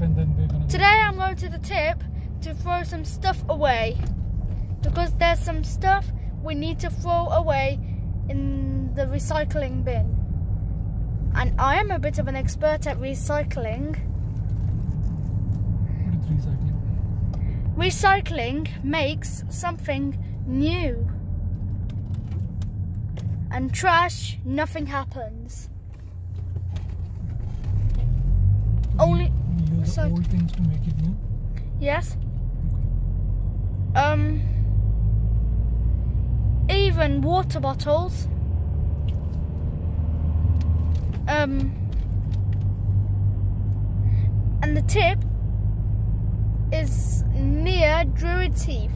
tip and then we're gonna. Today I'm going to the tip to throw some stuff away because there's some stuff we need to throw away in the recycling bin. And I am a bit of an expert at recycling. What is recycling? Recycling makes something new. And trash, nothing happens. So- old things to make it new. yes. Um, even water bottles. Um, and the tip is near Druid's Heath.